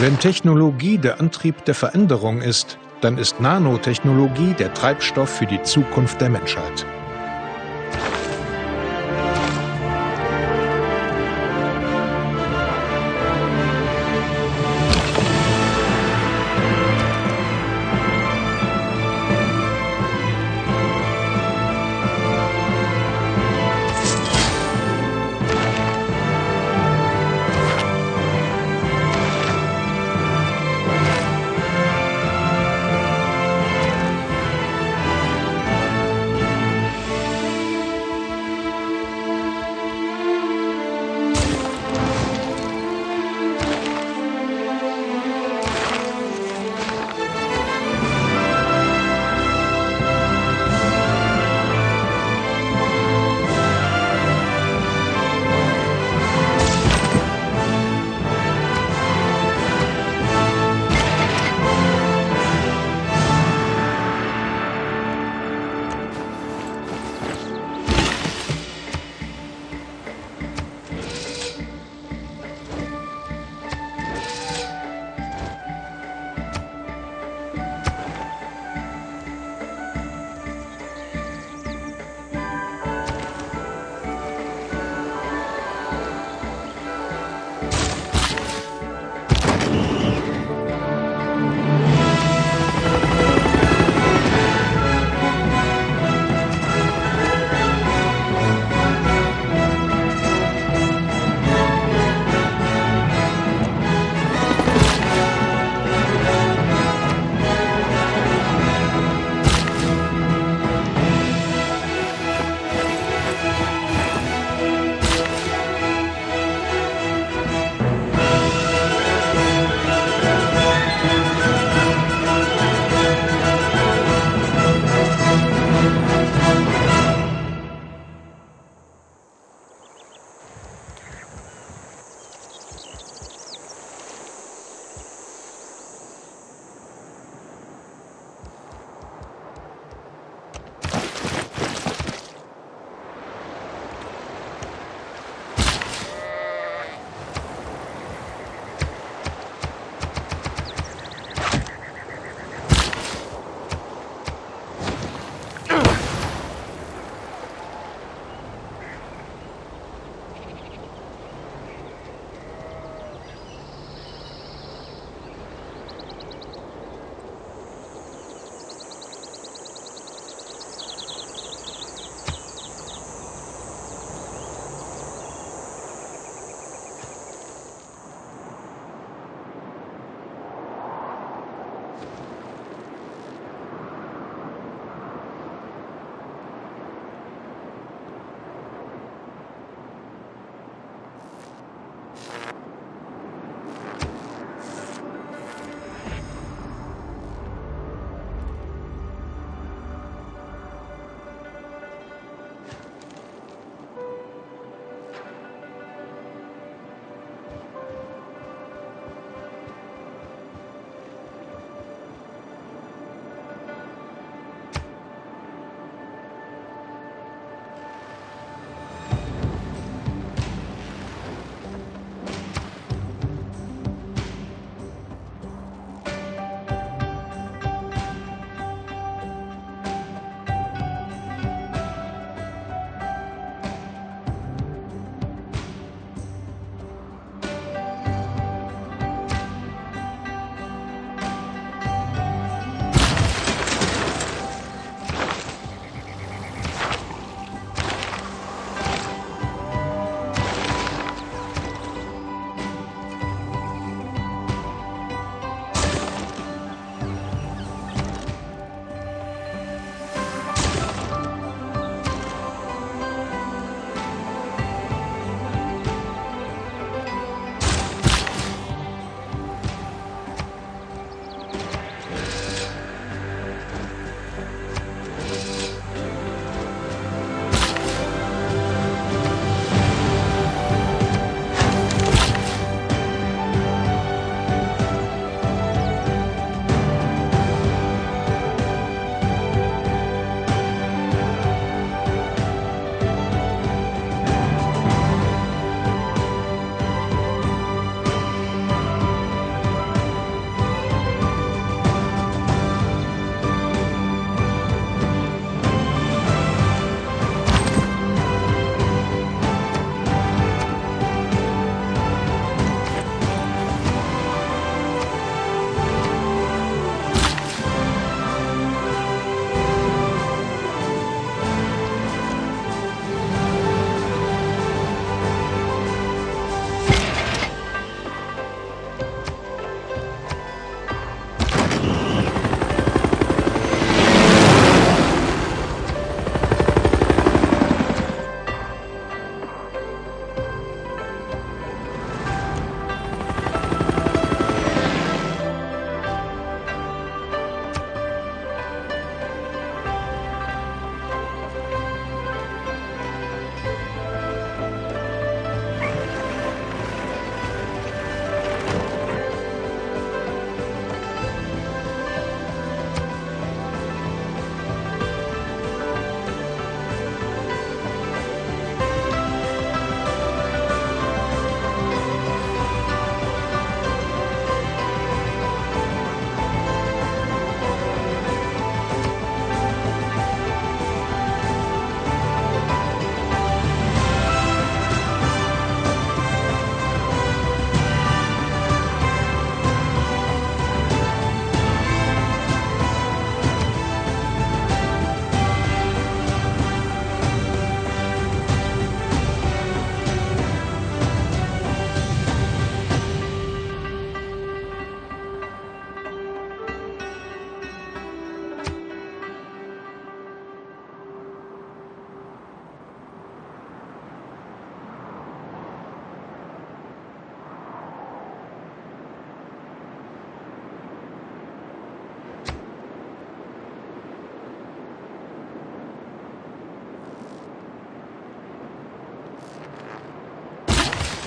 Wenn Technologie der Antrieb der Veränderung ist, dann ist Nanotechnologie der Treibstoff für die Zukunft der Menschheit.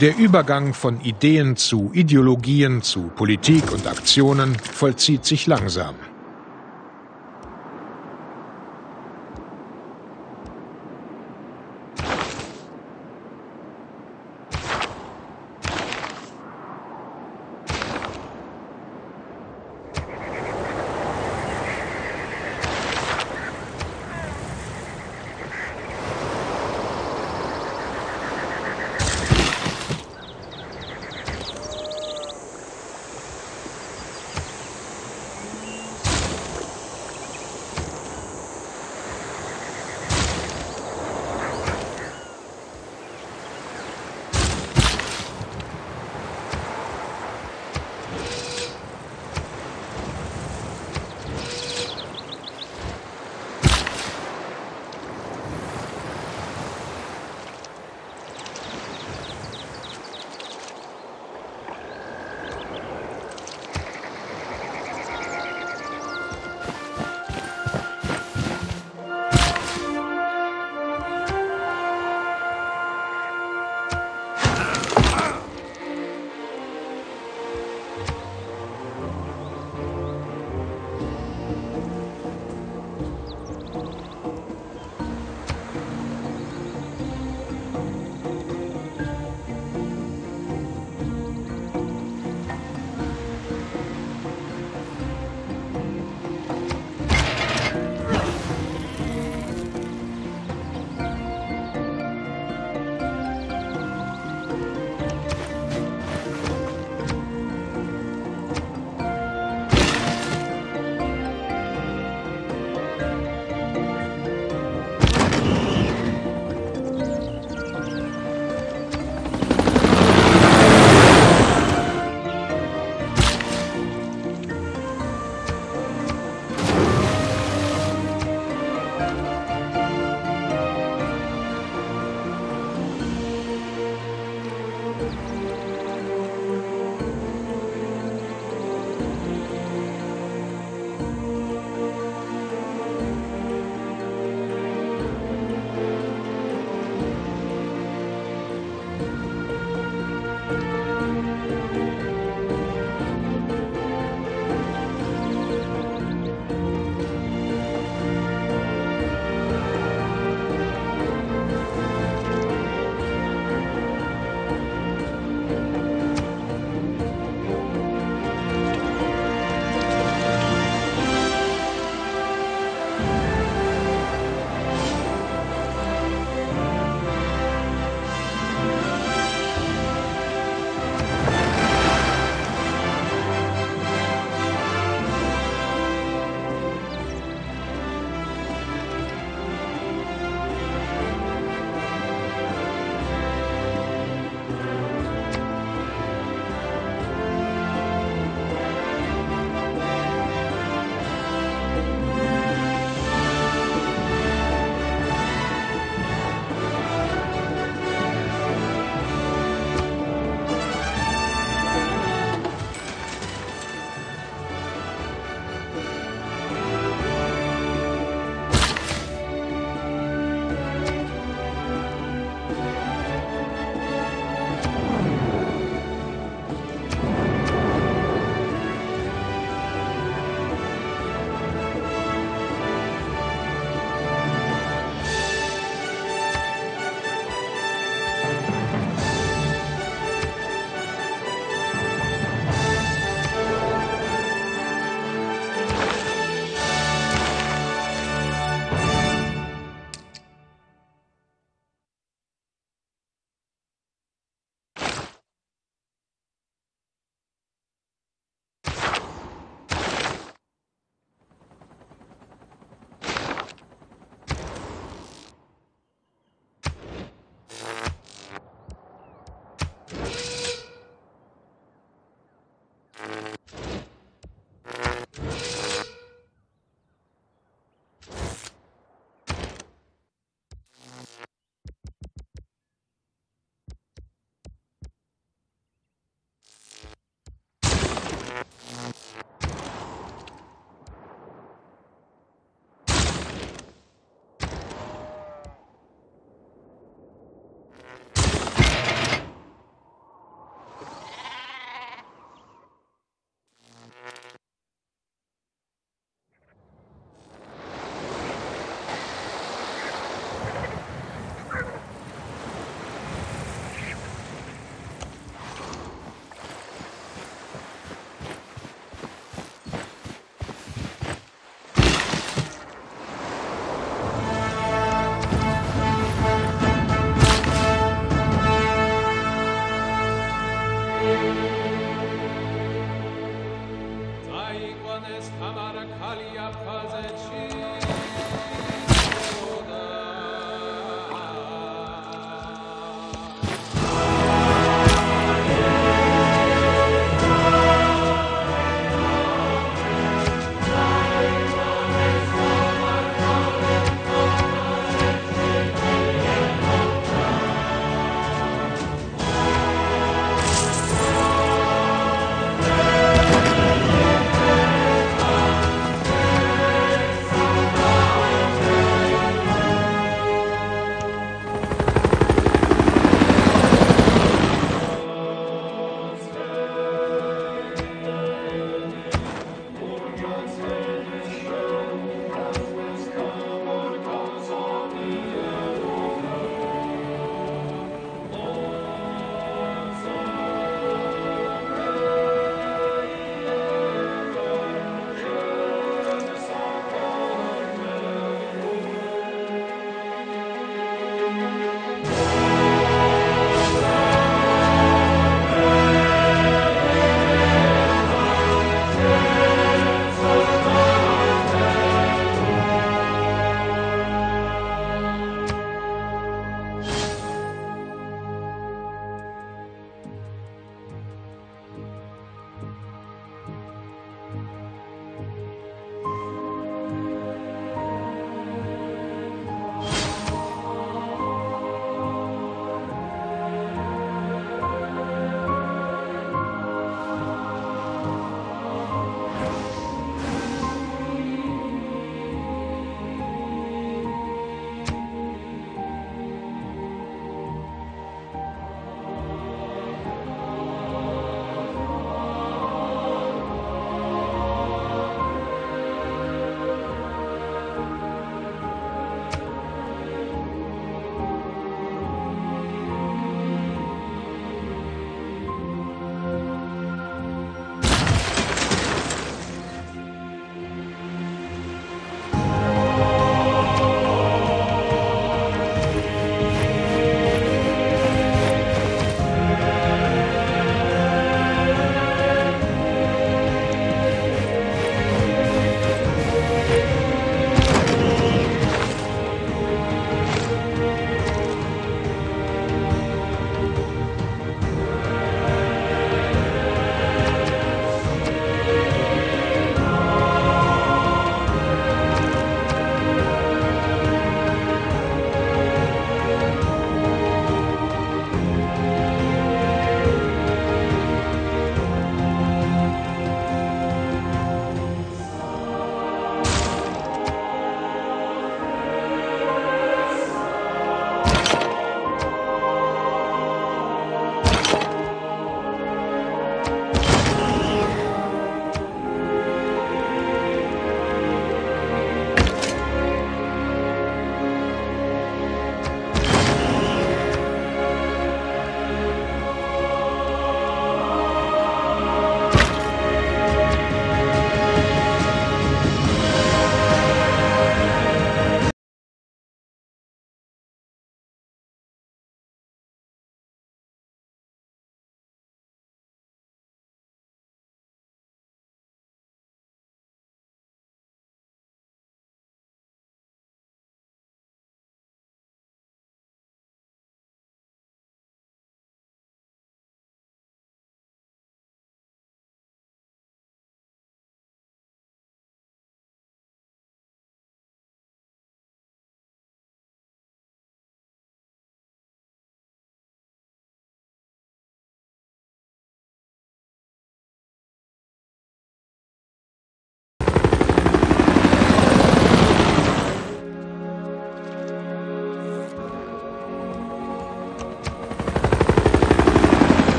Der Übergang von Ideen zu Ideologien, zu Politik und Aktionen vollzieht sich langsam.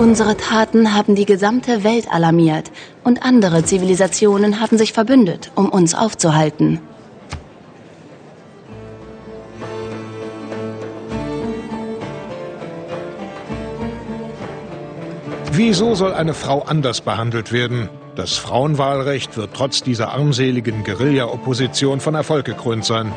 Unsere Taten haben die gesamte Welt alarmiert und andere Zivilisationen haben sich verbündet, um uns aufzuhalten. Wieso soll eine Frau anders behandelt werden? Das Frauenwahlrecht wird trotz dieser armseligen Guerilla-Opposition von Erfolg gekrönt sein.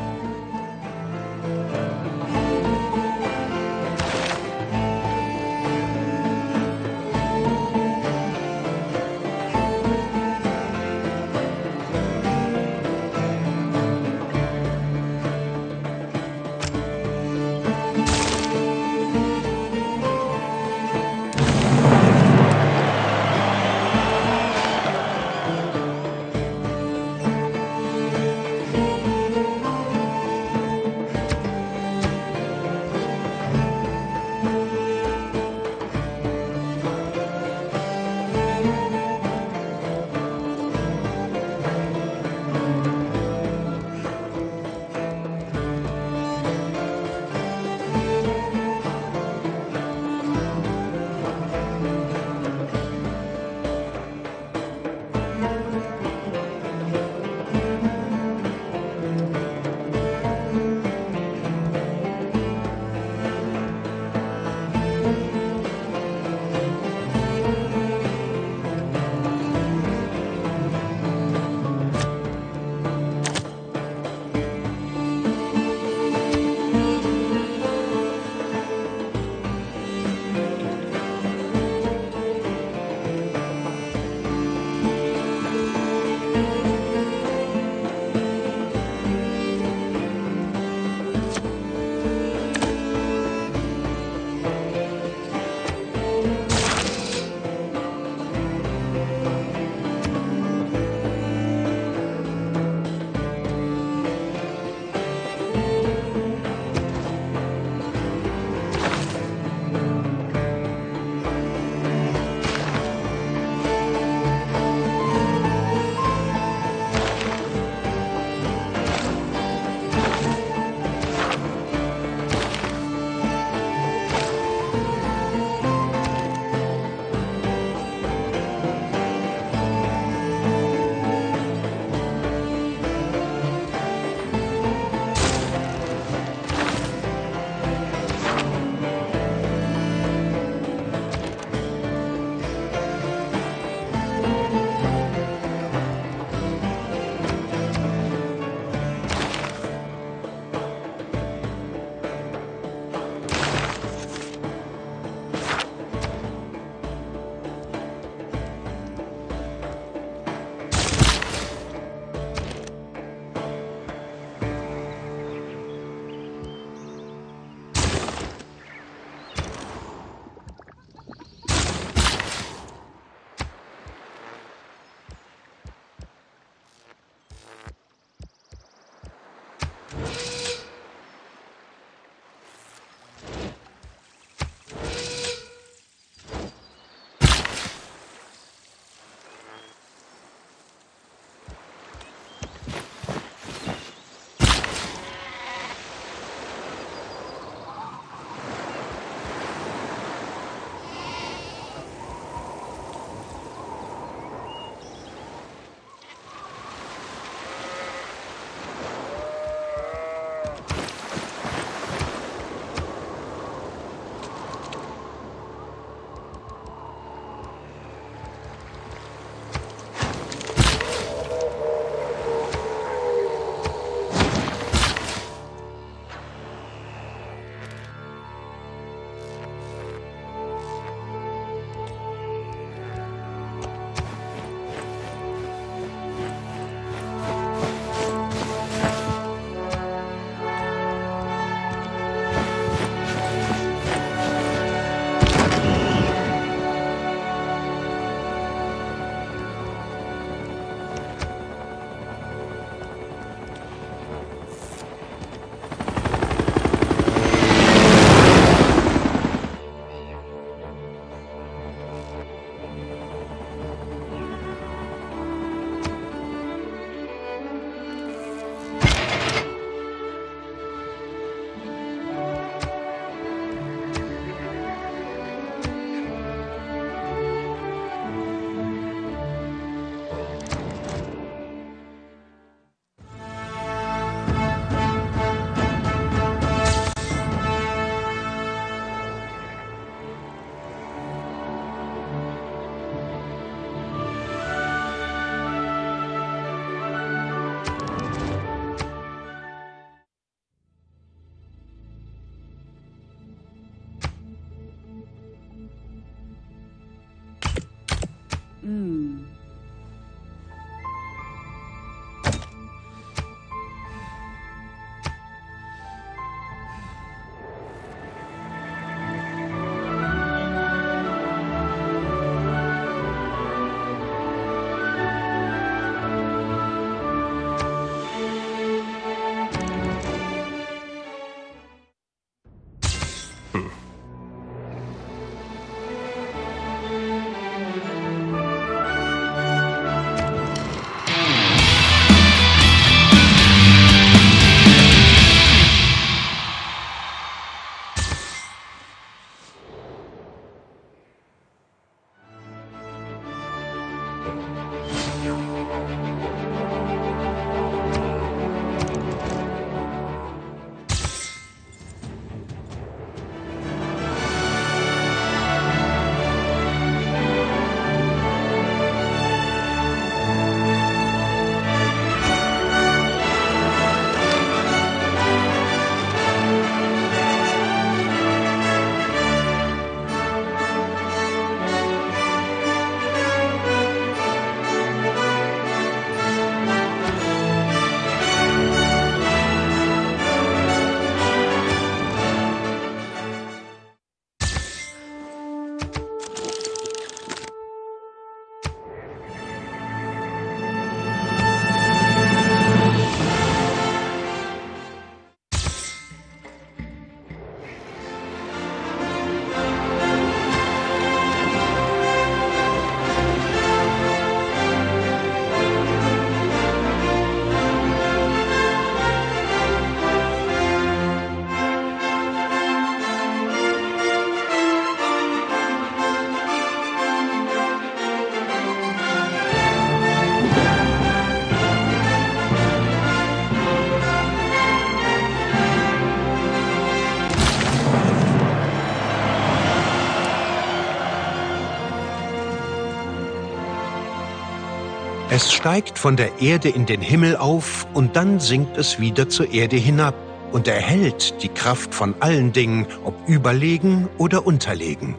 Es steigt von der Erde in den Himmel auf und dann sinkt es wieder zur Erde hinab und erhält die Kraft von allen Dingen, ob überlegen oder unterlegen.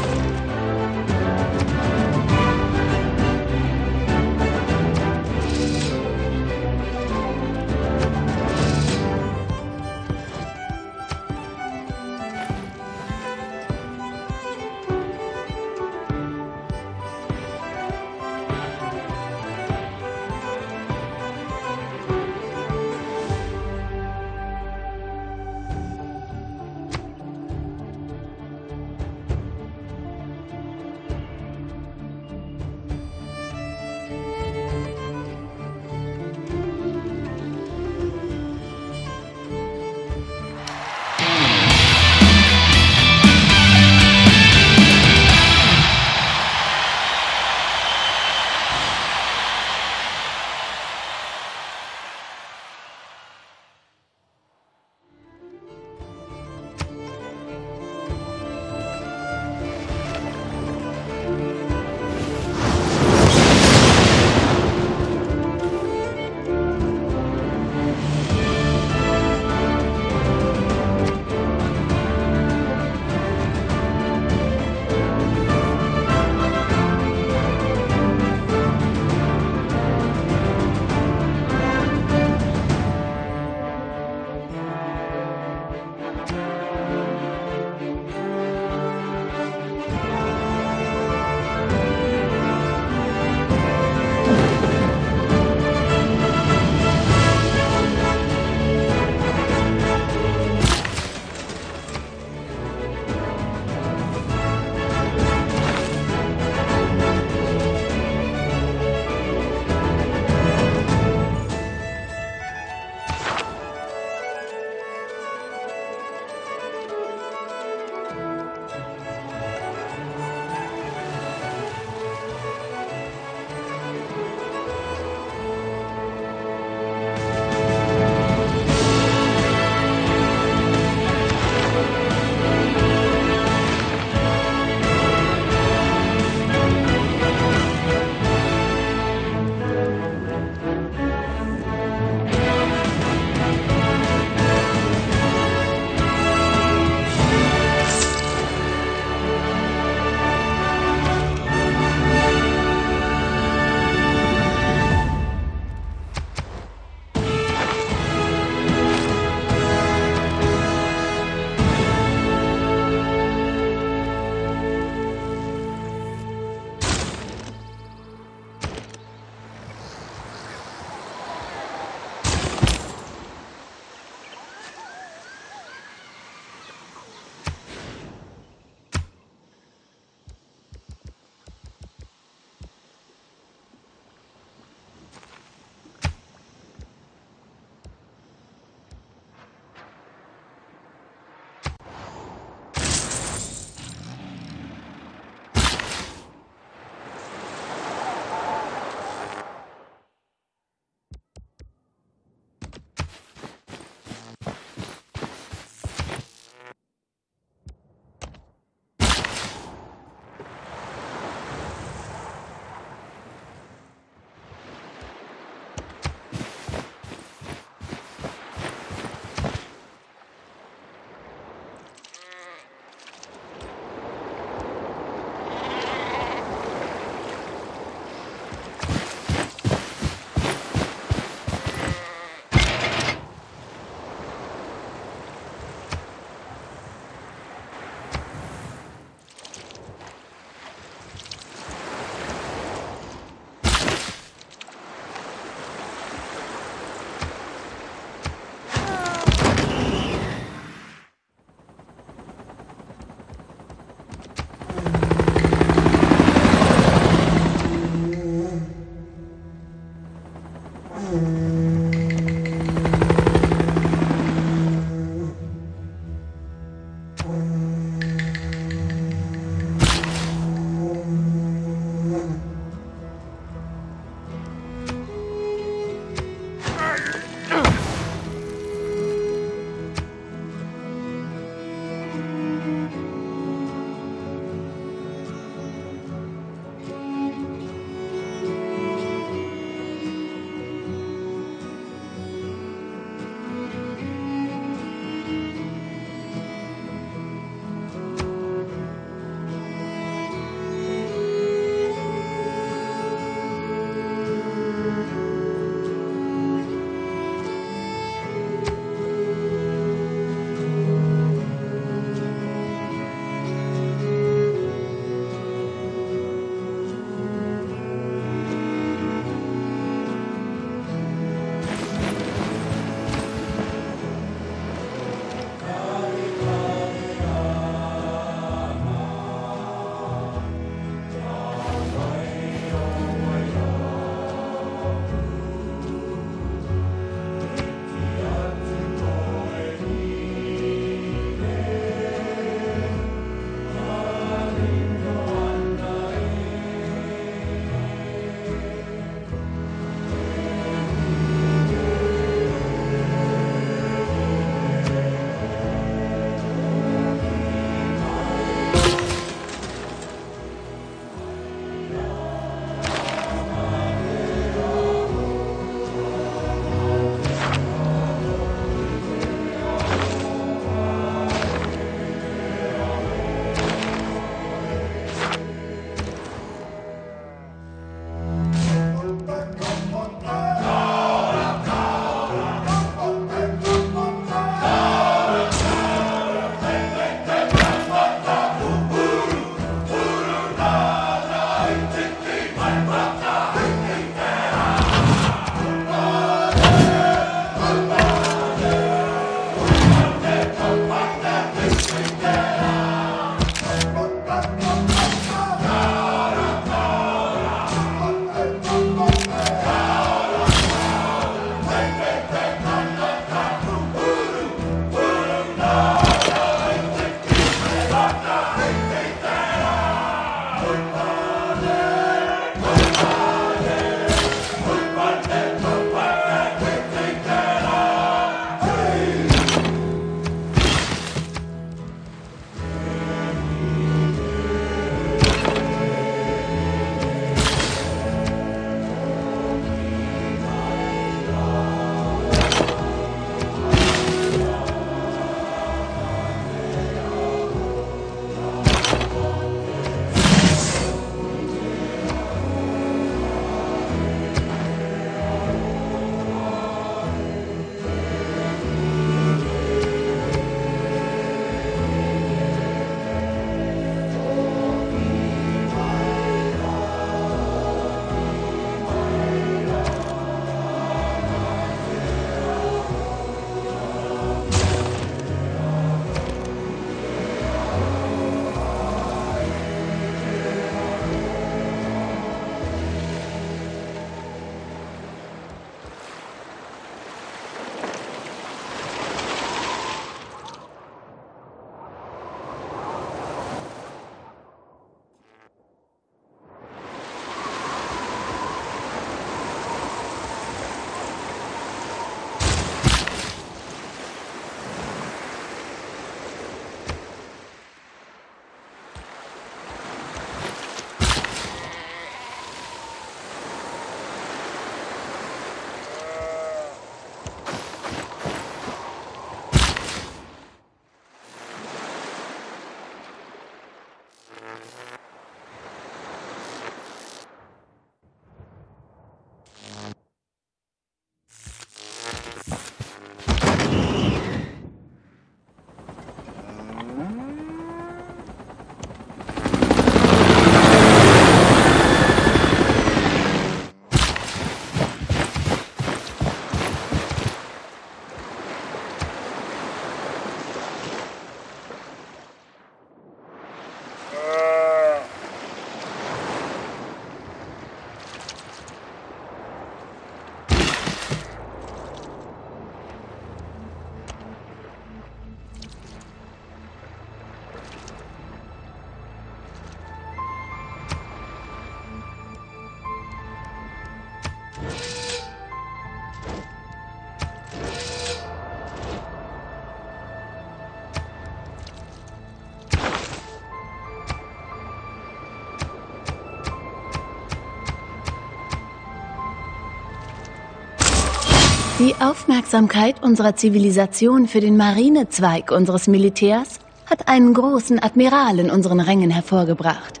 Die Aufmerksamkeit unserer Zivilisation für den Marinezweig unseres Militärs hat einen großen Admiral in unseren Rängen hervorgebracht.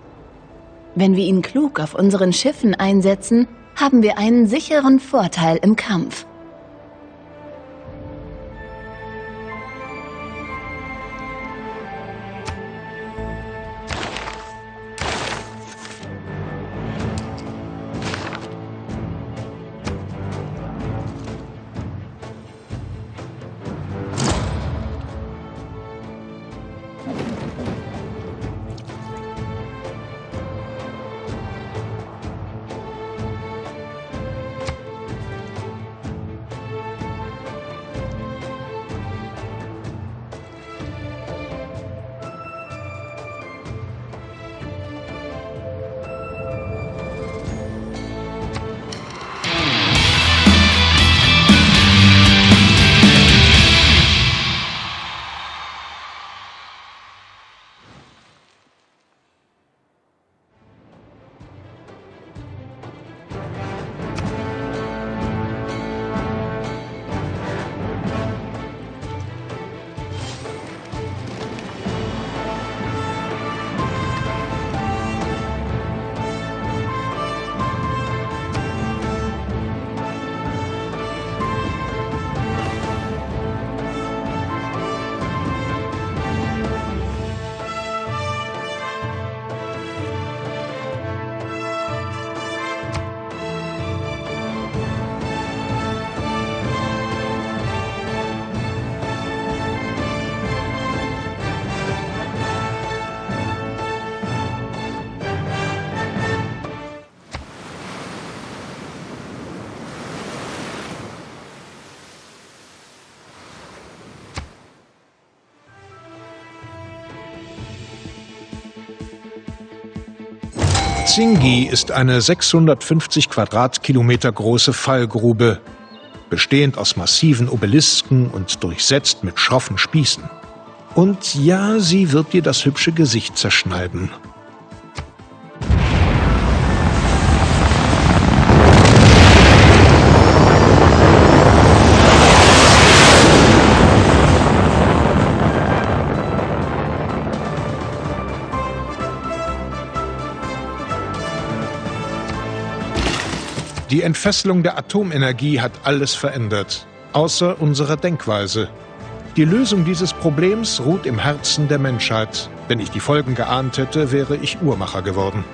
Wenn wir ihn klug auf unseren Schiffen einsetzen, haben wir einen sicheren Vorteil im Kampf. Zingi ist eine 650 Quadratkilometer große Fallgrube, bestehend aus massiven Obelisken und durchsetzt mit schroffen Spießen. Und ja, sie wird dir das hübsche Gesicht zerschneiden. Die Entfesselung der Atomenergie hat alles verändert, außer unserer Denkweise. Die Lösung dieses Problems ruht im Herzen der Menschheit. Wenn ich die Folgen geahnt hätte, wäre ich Uhrmacher geworden.